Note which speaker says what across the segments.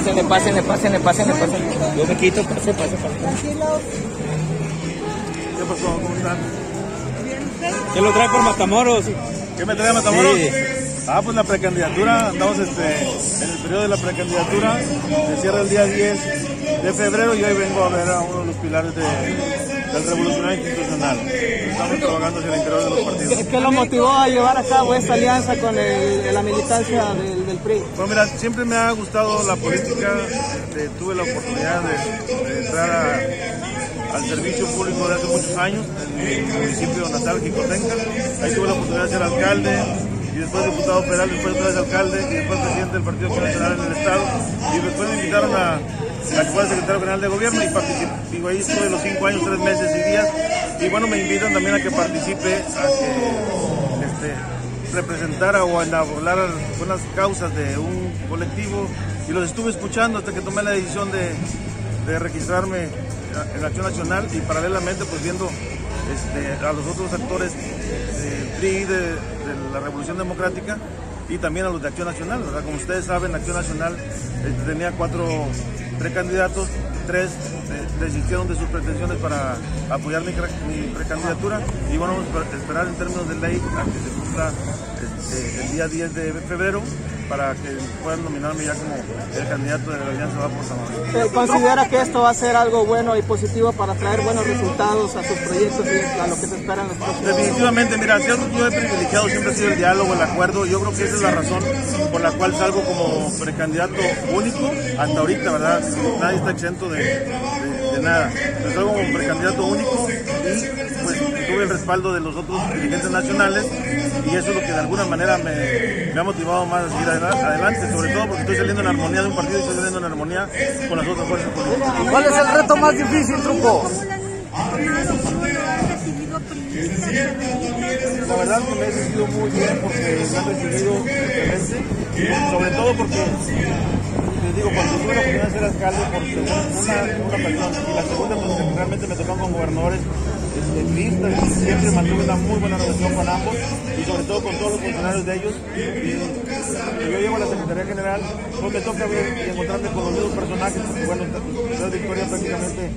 Speaker 1: Pásenle, pásenle, pásenle, pásenle, pásenle. Yo me quito, pase, pase, pase.
Speaker 2: Tranquilo.
Speaker 3: ¿Qué pasó? ¿Cómo están?
Speaker 1: ¿Qué lo trae por Matamoros?
Speaker 3: ¿Qué me trae a Matamoros?
Speaker 1: Sí.
Speaker 3: Ah, pues la precandidatura, andamos este, en el periodo de la precandidatura, se cierra el día 10 de febrero y hoy vengo a ver a uno de los pilares de, del revolucionario institucional. Estamos trabajando hacia el interior de los partidos.
Speaker 2: ¿Qué, lo motivó a llevar a cabo esta alianza con el- la militancia del, del PRI?
Speaker 3: Bueno, mira, siempre me ha gustado la política, este, tuve la oportunidad de, de entrar a- al servicio público de hace muchos años en mi municipio natal, Jicotenca. Ahí tuve la oportunidad de ser alcalde y después diputado federal, después otra vez alcalde y después presidente del Partido Nacional en el Estado. Y después me invitaron a, a fuera secretario general de gobierno y participé, digo, ahí estuve los cinco años, tres meses y días. Y bueno, me invitan también a que participe, a que este, representara o enablar buenas causas de un colectivo. Y los estuve escuchando hasta que tomé la decisión de, de registrarme en Acción Nacional y paralelamente pues viendo este, a los otros actores del PRI, de, de la Revolución Democrática y también a los de Acción Nacional. Como ustedes saben, Acción Nacional este, tenía cuatro precandidatos, tres eh, desistieron de sus pretensiones para apoyar mi precandidatura y bueno, vamos a esperar en términos de ley a que se cumpla este, el día 10 de febrero para que puedan nominarme ya como el candidato de la Alianza Va por.
Speaker 2: Eh, ¿Considera que esto va a ser algo bueno y positivo para traer buenos resultados a sus proyectos y a lo que se espera en los próximos?
Speaker 3: Definitivamente, mira, que yo he privilegiado siempre ha sido el diálogo, el acuerdo. Yo creo que esa es la razón por la cual salgo como precandidato único hasta ahorita, ¿verdad? Nadie está exento de, de- de nada. Yo salgo como precandidato único y tuve el respaldo de los otros dirigentes nacionales y eso es lo que de alguna manera me, me ha motivado más a seguir adela- adelante, sobre todo porque estoy saliendo en armonía de un partido y estoy saliendo en armonía con las otras fuerzas políticas.
Speaker 2: ¿Cuál es el reto más difícil, Truco?
Speaker 3: La verdad que me he sentido muy bien porque me han recibido sobre todo porque les digo, cuando tuve la oportunidad de ser alcalde por segunda, una, una ocasión y la segunda pues, realmente me tocaron con gobernadores y siempre mantuve una muy buena relación con ambos y sobre todo con todos los funcionarios de ellos. Yo llego a la Secretaría General, pues me toca ver y encontrarme con los mismos personajes, bueno, Ciudad Victoria prácticamente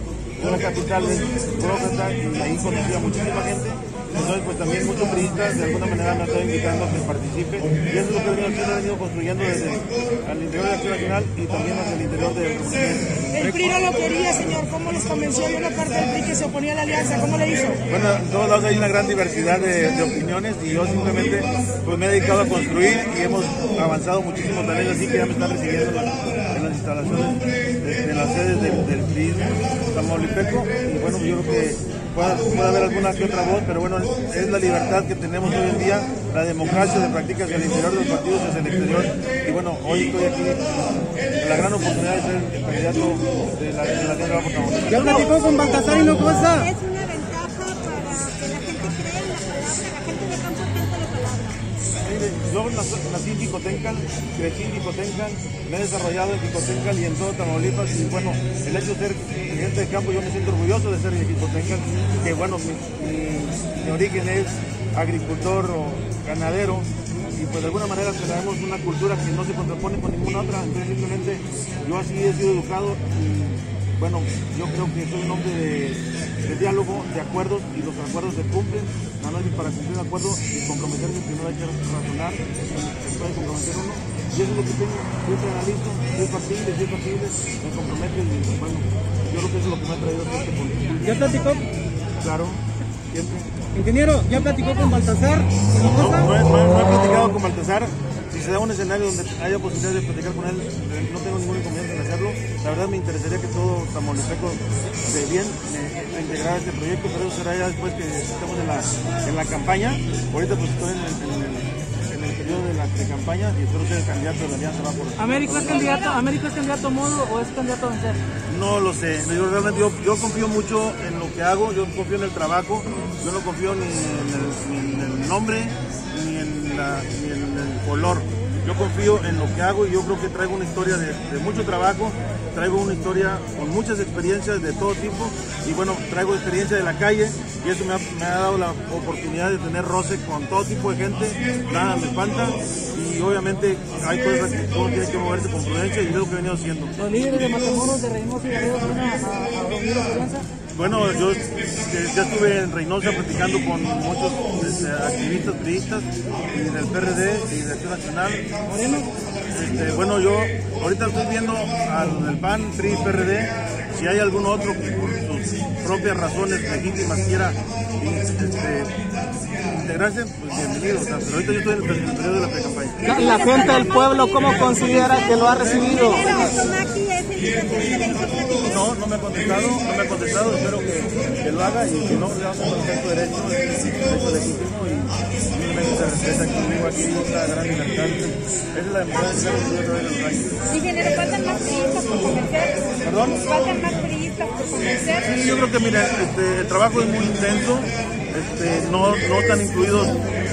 Speaker 3: una capital de y ahí conocí a muchísima gente. Entonces, pues también muchos periodistas de alguna manera me han estado invitando a que participe y eso es lo que venido haciendo, he venido construyendo desde al interior de la Acción Nacional y también hacia el interior de
Speaker 4: El PRI no lo quería, señor. ¿Cómo les convenció? Hay una parte del PRI que se oponía a la alianza. ¿Cómo le hizo?
Speaker 3: Bueno, en todos lados hay una gran diversidad de, de opiniones y yo simplemente pues, me he dedicado a construir y hemos avanzado muchísimo también así que ya me están recibiendo en, la- en las instalaciones de, de las sedes del, del PRI Tamaulipeco y bueno, yo creo que puede, puede haber alguna que otra voz, pero bueno, es la libertad que tenemos hoy en día, la democracia se practica hacia el interior de los partidos, hacia el exterior y bueno, hoy estoy aquí con la gran oportunidad de ser el candidato de la, de la.
Speaker 2: ¿Ya platicó con Baltasar y no cosa?
Speaker 3: Nací en Jicotencal, crecí en Jicotencal, me he desarrollado en Jicotencal y en todo Tamaulipas. Y bueno, el hecho de ser gente de campo, yo me siento orgulloso de ser de Jicotencal, que bueno, mi origen es agricultor o ganadero. Y pues de alguna manera tenemos una cultura que no se contrapone con ninguna otra, entonces simplemente yo así he sido educado y bueno, yo creo que soy un hombre de, de diálogo, de acuerdos y los acuerdos se cumplen, que para cumplir un acuerdo y comprometerse primero hay que razonar, se puede comprometer uno y eso es lo que tengo, siempre analizo, es factible, es factible, me comprometo y bueno, yo creo que eso es lo que me ha traído a este punto.
Speaker 2: ¿Ya platicó?
Speaker 3: Claro, siempre.
Speaker 2: Ingeniero, ¿ya platicó con Baltasar? no
Speaker 3: No, no he, no he- no he platicado con Baltasar. Se da un escenario donde haya posibilidad de platicar con él, eh, no tengo ningún inconveniente en hacerlo. La verdad me interesaría que todo Tamaulipeco de bien integrara a este proyecto, pero eso será ya después que estemos en la, en la campaña. Ahorita pues estoy en el, en el- de la campaña y espero ser el candidato de la Alianza Va por
Speaker 2: ¿Américo es candidato, ¿Américo es candidato a modo o es candidato a vencer?
Speaker 3: No lo sé, yo realmente yo, yo confío mucho en lo que hago, yo confío en el trabajo, yo no confío ni en el, nombre, ni en, la- el color. Yo confío en lo que hago y yo creo que traigo una historia de, de mucho trabajo, traigo una historia con muchas experiencias de todo tipo y bueno, traigo experiencia de la calle, y eso me ha, dado la oportunidad de tener roce con todo tipo de gente, nada me espanta y obviamente hay cosas que uno tiene que moverse con prudencia y es lo que he venido haciendo.
Speaker 2: Los líderes de Matamoros, de Reynosa y Garrido van a, a, a.
Speaker 3: Bueno, yo eh, ya estuve en Reynosa platicando con muchos este, activistas, periodistas y del PRD y de Acción Nacional. Este, bueno, yo ahorita estoy viendo al del PAN, PRI, PRD, si hay algún otro que por sus propias razones legítimas quiera este, integrarse, pues bienvenido. O sea, pero ahorita yo estoy en el, en el periodo de la pre-campaña.
Speaker 2: La, la gente del pueblo, ¿cómo considera que lo ha recibido?
Speaker 5: El.
Speaker 3: No, no me ha contestado, no me ha contestado, espero que, que lo haga y que no le damos perfecto derecho, es derecho legítimo y simplemente se respeta vivo aquí en una gran libertad. Esa es la democracia que yo través de los años.
Speaker 5: Ingeniero, faltan más periodistas por convencer.
Speaker 3: ¿Perdón?
Speaker 5: Faltan más periodistas por convencer.
Speaker 3: Sí, yo creo que mira, este, el trabajo es muy intenso, este, no, no están incluidos,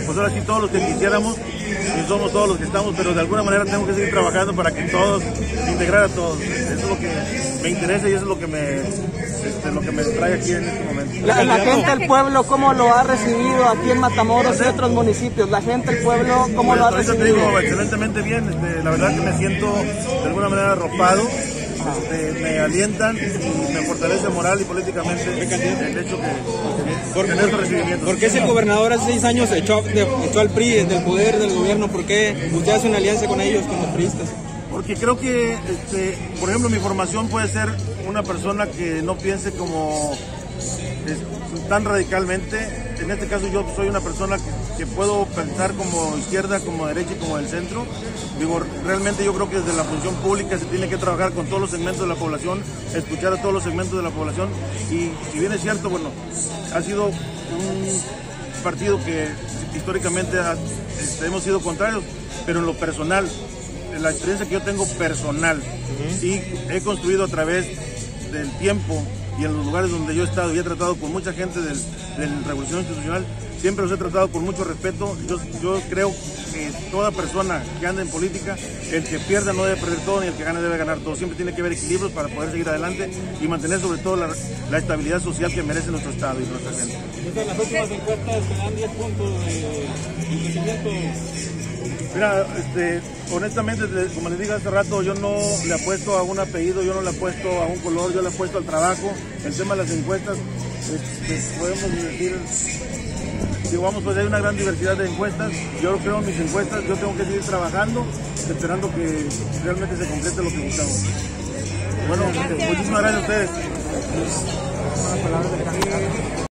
Speaker 3: pues ahora sí todos los que quisiéramos, y somos todos los que estamos, pero de alguna manera tenemos que seguir trabajando para que todos, integrar a todos. Eso es lo que me interesa y eso es lo que me, este, lo que me trae aquí en este momento.
Speaker 2: La, la gente del pueblo, ¿cómo lo ha recibido aquí en Matamoros y otros municipios? La gente del pueblo, ¿cómo lo ha
Speaker 3: Ahorita te
Speaker 2: recibido?
Speaker 3: digo excelentemente bien, este, la verdad que me siento de alguna manera arropado, este, me alientan y me fortalece moral y políticamente el hecho que,
Speaker 1: ¿Por,
Speaker 3: que tener estos recibimientos.
Speaker 1: por qué ese gobernador hace seis años echó, de- echó al PRI del poder del gobierno? ¿Por qué usted hace una alianza con ellos, con los priistas?
Speaker 3: Porque creo que, este, por ejemplo, mi formación puede ser una persona que no piense como tan radicalmente. En este caso yo soy una persona que, que puedo pensar como izquierda, como derecha y como del centro. Digo, realmente yo creo que desde la función pública se tiene que trabajar con todos los segmentos de la población, escuchar a todos los segmentos de la población. Y si bien es cierto, bueno, ha sido un partido que históricamente ha- este, hemos sido contrarios, pero en lo personal, en la experiencia que yo tengo personal y he construido a través del tiempo y en los lugares donde yo he estado y he tratado con mucha gente del, del Revolución Institucional, siempre los he tratado con mucho respeto. Yo, yo creo que toda persona que anda en política, el que pierda no debe perder todo, ni el que gane debe ganar todo. Siempre tiene que haber equilibrios para poder seguir adelante y mantener sobre todo la, la estabilidad social que merece nuestro Estado y nuestra gente.
Speaker 1: las últimas encuestas dan 10 puntos de crecimiento.
Speaker 3: Mira, este, honestamente, como les dije hace rato, yo no le apuesto a un apellido, yo no le apuesto a un color, yo le apuesto al trabajo. El tema de las encuestas, este, podemos decir, digo, vamos, pues hay una gran diversidad de encuestas. Yo creo en mis encuestas, yo tengo que seguir trabajando, esperando que realmente se concrete lo que buscamos. Bueno, muchísimas gracias a ustedes.